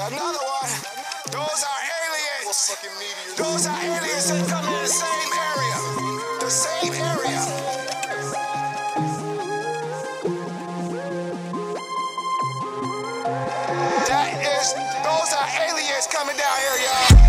Another one. Those are aliens. Those are aliens that come in the same area. The same area. That is, those are aliens coming down here, y'all.